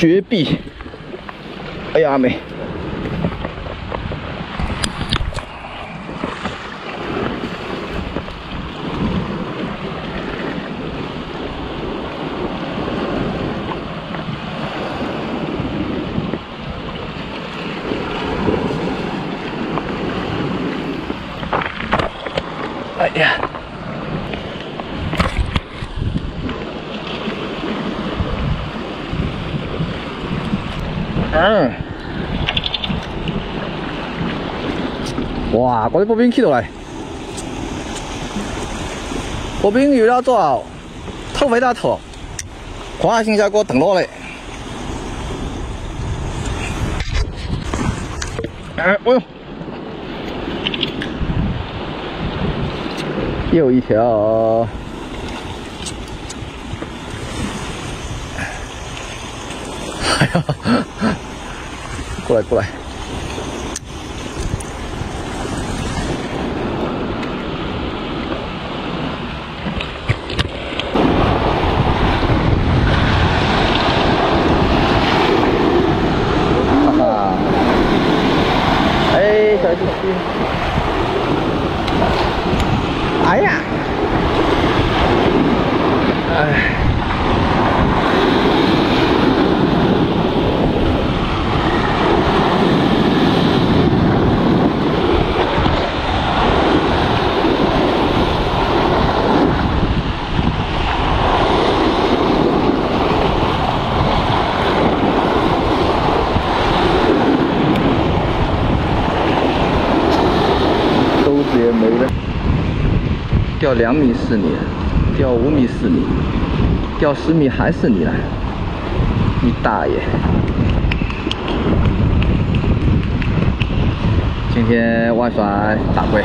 绝壁！哎呀，阿美！哎呀！嗯，哇，嗰啲波兵起到来，波饼有料多，透肥大头，快点先将给等落嚟。哎，哎、用，又一条。哎呀！过来过来！哈哈！小哎呀！也没了，钓两米四米，钓五米四米，钓十米还是你了，你大爷！今天外耍打龟。